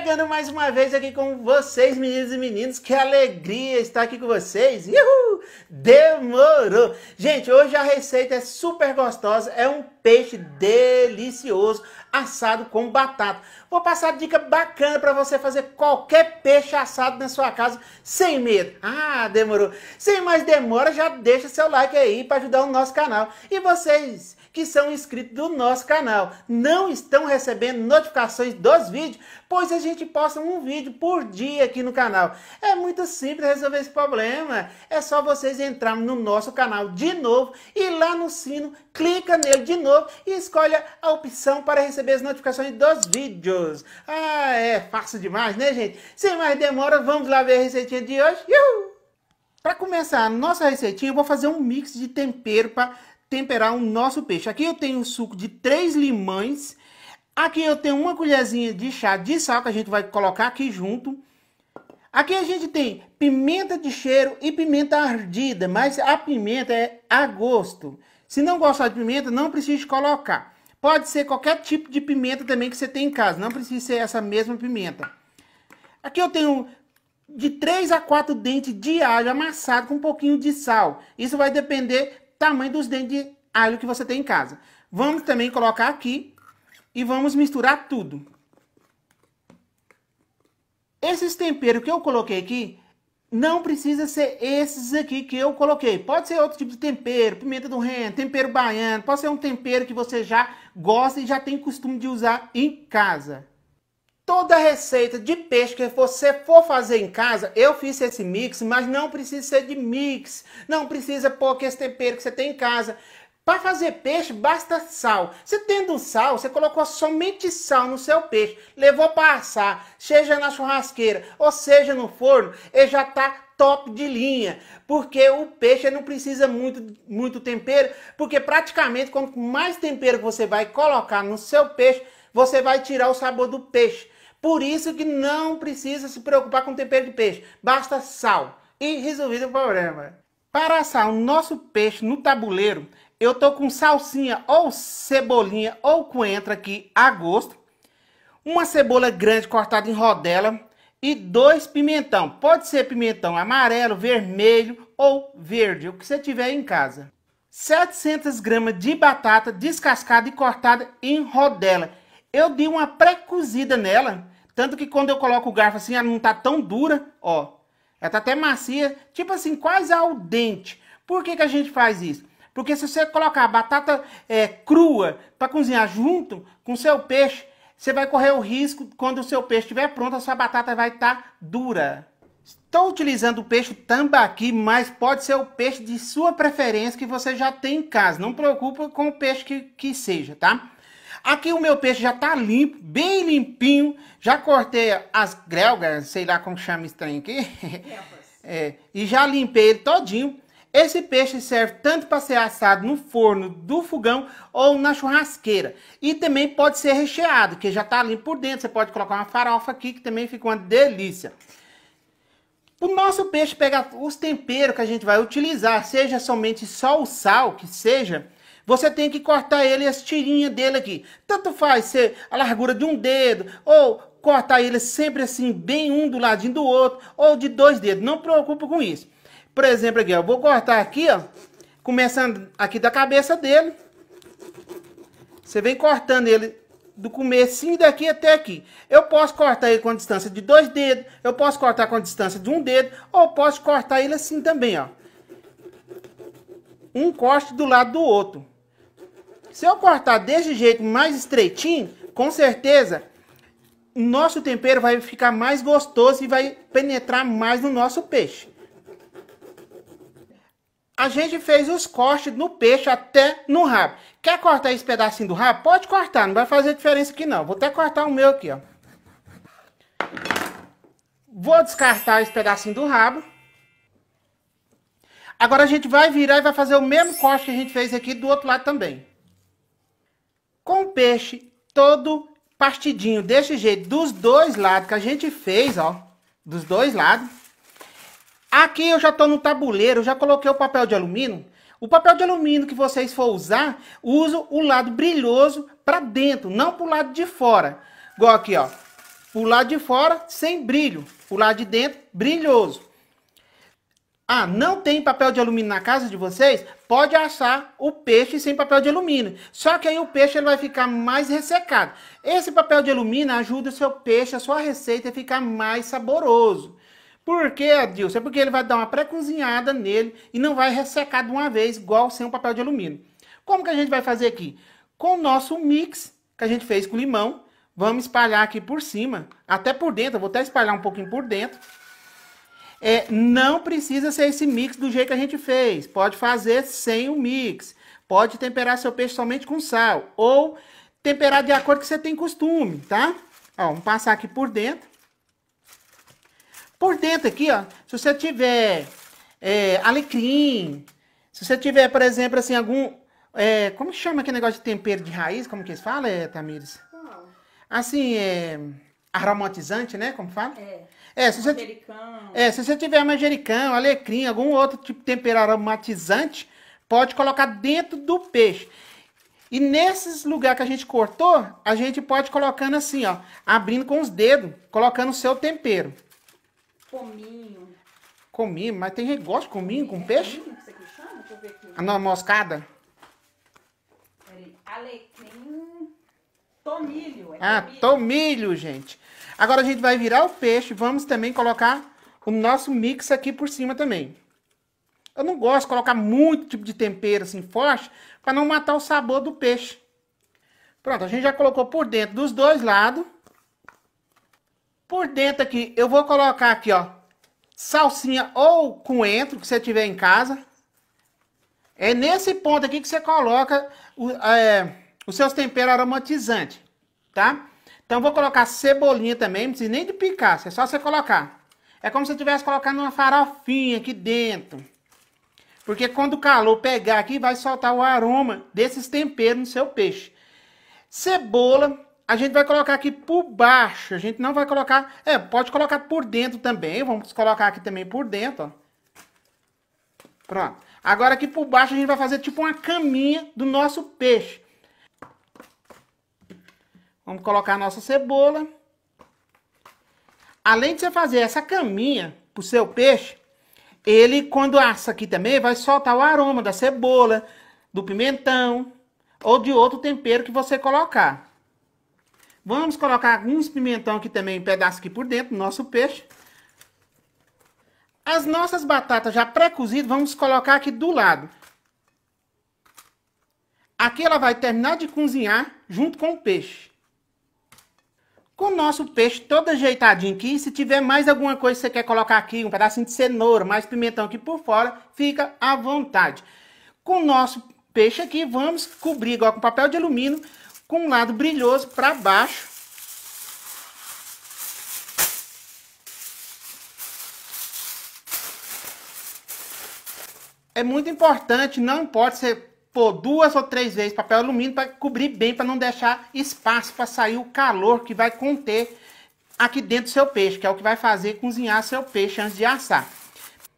chegando mais uma vez aqui com vocês, meninos e meninas. Que alegria estar aqui com vocês. Uhul! Demorou! Gente, hoje a receita é super gostosa. É um peixe delicioso assado com batata. Vou passar dica bacana para você fazer qualquer peixe assado na sua casa sem medo. Ah, demorou. Sem mais demora, já deixa seu like aí para ajudar o nosso canal. E vocês que são inscritos do nosso canal não estão recebendo notificações dos vídeos, pois a gente posta um vídeo por dia aqui no canal. É muito simples resolver esse problema. É só vocês entrarem no nosso canal de novo e lá no sino, clica nele de novo e escolhe a opção para receber as notificações dos vídeos. Ah, é fácil demais, né, gente? Sem mais demora, vamos lá ver a receitinha de hoje. Para começar a nossa receitinha, eu vou fazer um mix de tempero para temperar o nosso peixe. Aqui eu tenho suco de três limões. Aqui eu tenho uma colherzinha de chá de sal que a gente vai colocar aqui junto. Aqui a gente tem pimenta de cheiro e pimenta ardida, mas a pimenta é a gosto. Se não gostar de pimenta, não precisa colocar. Pode ser qualquer tipo de pimenta também que você tem em casa, não precisa ser essa mesma pimenta. Aqui eu tenho de 3 a 4 dentes de alho amassado com um pouquinho de sal. Isso vai depender tamanho dos dentes de alho que você tem em casa. Vamos também colocar aqui e vamos misturar tudo. Esses temperos que eu coloquei aqui, não precisa ser esses aqui que eu coloquei. Pode ser outro tipo de tempero, pimenta do reino, tempero baiano, pode ser um tempero que você já gosta e já tem costume de usar em casa. Toda receita de peixe que você for fazer em casa, eu fiz esse mix, mas não precisa ser de mix. Não precisa pôr aquele tempero que você tem em casa. Para fazer peixe, basta sal. Você tendo sal, você colocou somente sal no seu peixe, levou para assar, seja na churrasqueira ou seja no forno, ele já está top de linha. Porque o peixe não precisa muito, muito tempero, porque praticamente quanto mais tempero você vai colocar no seu peixe, você vai tirar o sabor do peixe. Por isso que não precisa se preocupar com tempero de peixe. Basta sal. E resolvido o problema. Para assar o nosso peixe no tabuleiro, eu tô com salsinha ou cebolinha ou coentro aqui a gosto. Uma cebola grande cortada em rodela e dois pimentão. Pode ser pimentão amarelo, vermelho ou verde, o que você tiver em casa. 700 gramas de batata descascada e cortada em rodela. Eu dei uma pré-cozida nela tanto que quando eu coloco o garfo assim, ela não tá tão dura, ó. Ela tá até macia, tipo assim, quase ao dente. Por que, que a gente faz isso? Porque se você colocar a batata é, crua para cozinhar junto com o seu peixe, você vai correr o risco, quando o seu peixe estiver pronto, a sua batata vai estar tá dura. Estou utilizando o peixe tambaqui, mas pode ser o peixe de sua preferência que você já tem em casa. Não preocupa com o peixe que, que seja, tá? Aqui o meu peixe já tá limpo, bem limpinho. Já cortei as grelgas, sei lá como chama esse trem aqui. é, e já limpei ele todinho. Esse peixe serve tanto para ser assado no forno do fogão ou na churrasqueira. E também pode ser recheado, que já está limpo por dentro. Você pode colocar uma farofa aqui, que também fica uma delícia. O nosso peixe pega os temperos que a gente vai utilizar, seja somente só o sal, que seja, você tem que cortar ele as tirinhas dele aqui. Tanto faz ser a largura de um dedo, ou cortar ele sempre assim, bem um do ladinho do outro, ou de dois dedos. Não preocupa com isso. Por exemplo, aqui, ó, vou cortar aqui, ó, começando aqui da cabeça dele. Você vem cortando ele do comecinho daqui até aqui. Eu posso cortar ele com a distância de dois dedos, eu posso cortar com a distância de um dedo, ou posso cortar ele assim também, ó. Um corte do lado do outro. Se eu cortar desse jeito mais estreitinho, com certeza nosso tempero vai ficar mais gostoso e vai penetrar mais no nosso peixe. A gente fez os cortes no peixe até no rabo. Quer cortar esse pedacinho do rabo? Pode cortar, não vai fazer diferença aqui não. Vou até cortar o meu aqui, ó. Vou descartar esse pedacinho do rabo. Agora a gente vai virar e vai fazer o mesmo corte que a gente fez aqui do outro lado também com o peixe todo partidinho desse jeito, dos dois lados que a gente fez, ó, dos dois lados. Aqui eu já tô no tabuleiro, já coloquei o papel de alumínio. O papel de alumínio que vocês for usar, usa o lado brilhoso para dentro, não para o lado de fora. Igual aqui, ó. O lado de fora, sem brilho. O lado de dentro, brilhoso. Ah, não tem papel de alumínio na casa de vocês? Pode assar o peixe sem papel de alumínio. Só que aí o peixe ele vai ficar mais ressecado. Esse papel de alumínio ajuda o seu peixe, a sua receita a ficar mais saboroso. Por quê, Adilson? É porque ele vai dar uma pré-cozinhada nele e não vai ressecar de uma vez, igual sem o papel de alumínio. Como que a gente vai fazer aqui? Com o nosso mix que a gente fez com limão, vamos espalhar aqui por cima, até por dentro. Eu vou até espalhar um pouquinho por dentro. É, não precisa ser esse mix do jeito que a gente fez. Pode fazer sem o mix. Pode temperar seu peixe somente com sal. Ou temperar de acordo com que você tem costume, tá? Ó, vamos passar aqui por dentro. Por dentro aqui, ó, se você tiver é, alecrim, se você tiver, por exemplo, assim, algum... É, como chama aquele negócio de tempero de raiz? Como que eles falam, é, Tamires? Assim, é... Aromatizante, né? Como fala? É. É, se você, é, se você tiver manjericão, alecrim, algum outro tipo de tempero aromatizante, pode colocar dentro do peixe. E nesses lugares que a gente cortou, a gente pode colocando assim, ó, abrindo com os dedos, colocando o seu tempero. Cominho. Cominho, mas tem gente que gosta de cominho com peixe? Cominho que você que chama? Deixa eu ver aqui. A moscada? Peraí. Alecrim. Tomilho. É ah, tomilho. tomilho, gente. Agora a gente vai virar o peixe, vamos também colocar o nosso mix aqui por cima também. Eu não gosto de colocar muito tipo de tempero assim forte, para não matar o sabor do peixe. Pronto, a gente já colocou por dentro dos dois lados. Por dentro aqui, eu vou colocar aqui, ó, salsinha ou coentro, que você tiver em casa. É nesse ponto aqui que você coloca o, é, os seus temperos aromatizantes, tá? Então vou colocar cebolinha também, não precisa nem de picar, é só você colocar. É como se eu estivesse colocando uma farofinha aqui dentro. Porque quando o calor pegar aqui, vai soltar o aroma desses temperos no seu peixe. Cebola, a gente vai colocar aqui por baixo. A gente não vai colocar... É, pode colocar por dentro também. Vamos colocar aqui também por dentro, ó. Pronto. Agora aqui por baixo a gente vai fazer tipo uma caminha do nosso peixe. Vamos colocar a nossa cebola. Além de você fazer essa caminha pro seu peixe, ele quando assa aqui também vai soltar o aroma da cebola, do pimentão ou de outro tempero que você colocar. Vamos colocar alguns pimentão aqui também, um pedaço aqui por dentro do nosso peixe. As nossas batatas já pré-cozidas, vamos colocar aqui do lado. Aqui ela vai terminar de cozinhar junto com o peixe. Com o nosso peixe todo ajeitadinho aqui, se tiver mais alguma coisa que você quer colocar aqui, um pedacinho de cenoura, mais pimentão aqui por fora, fica à vontade. Com o nosso peixe aqui, vamos cobrir igual com papel de alumínio, com um lado brilhoso para baixo. É muito importante, não importa se pôr duas ou três vezes papel alumínio para cobrir bem, para não deixar espaço para sair o calor que vai conter aqui dentro do seu peixe, que é o que vai fazer cozinhar seu peixe antes de assar.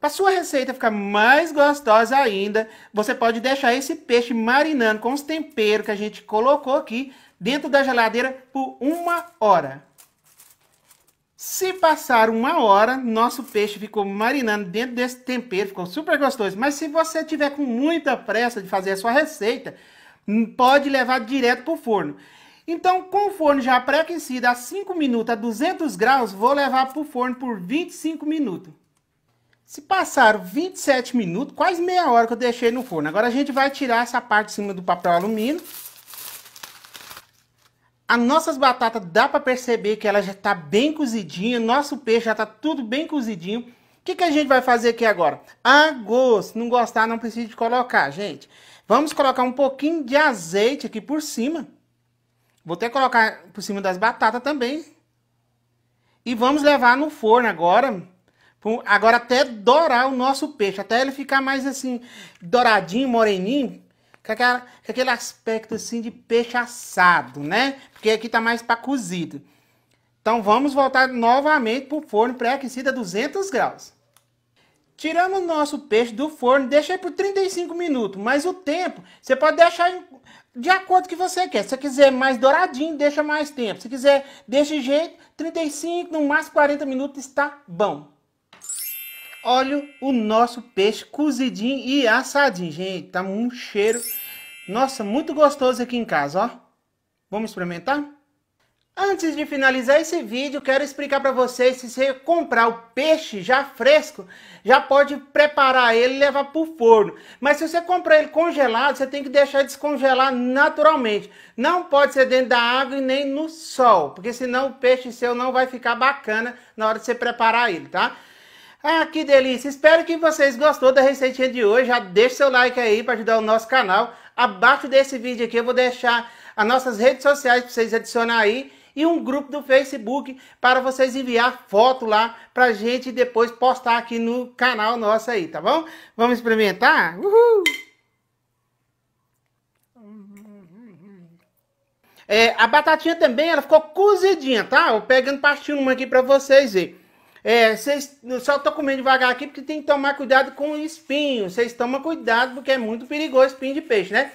Para sua receita ficar mais gostosa ainda, você pode deixar esse peixe marinando com os temperos que a gente colocou aqui dentro da geladeira por uma hora. Se passar uma hora, nosso peixe ficou marinando dentro desse tempero, ficou super gostoso. Mas se você tiver com muita pressa de fazer a sua receita, hum, pode levar direto para o forno. Então, com o forno já pré-aquecido a 5 minutos a 200 graus, vou levar para o forno por 25 minutos. Se passaram 27 minutos, quase meia hora que eu deixei no forno. Agora a gente vai tirar essa parte de cima do papel alumínio as nossas batatas dá para perceber que ela já está bem cozidinha, nosso peixe já está tudo bem cozidinho. O que, que a gente vai fazer aqui agora? A gosto, não gostar não precisa de colocar, gente. Vamos colocar um pouquinho de azeite aqui por cima. Vou até colocar por cima das batatas também. E vamos levar no forno agora, agora até dourar o nosso peixe, até ele ficar mais assim, douradinho, moreninho, com, aquela, com aquele aspecto assim de peixe assado, né? Porque aqui tá mais para cozido. Então vamos voltar novamente para o forno pré-aquecido a 200 graus. tiramos o nosso peixe do forno, deixa por 35 minutos, mas o tempo você pode deixar de acordo com o que você quer. Se você quiser mais douradinho, deixa mais tempo. Se quiser desse jeito, 35, no máximo 40 minutos está bom. Olha o nosso peixe cozidinho e assadinho, gente. Tá um cheiro, nossa, muito gostoso aqui em casa, ó. Vamos experimentar? Antes de finalizar esse vídeo, quero explicar para vocês se você comprar o peixe já fresco, já pode preparar ele e levar para o forno. Mas se você comprar ele congelado, você tem que deixar descongelar naturalmente. Não pode ser dentro da água e nem no sol, porque senão o peixe seu não vai ficar bacana na hora de você preparar ele, tá? Ah, que delícia! Espero que vocês gostou da receitinha de hoje. Já deixa seu like aí para ajudar o nosso canal. Abaixo desse vídeo aqui eu vou deixar as nossas redes sociais para vocês adicionar aí e um grupo do Facebook para vocês enviar foto lá pra gente depois postar aqui no canal nosso aí, tá bom? Vamos experimentar? Uhul! É, a batatinha também, ela ficou cozidinha, tá? Eu pegando pastinho uma aqui pra vocês verem. É, vocês só tô comendo devagar aqui porque tem que tomar cuidado com o espinho. Vocês tomam cuidado porque é muito perigoso espinho de peixe, né?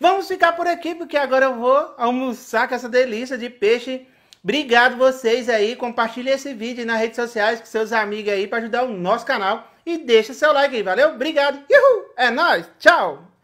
Vamos ficar por aqui, porque agora eu vou almoçar com essa delícia de peixe. Obrigado vocês aí, compartilhe esse vídeo nas redes sociais com seus amigos aí para ajudar o nosso canal. E deixa seu like aí, valeu? Obrigado, Uhul! é nóis, tchau!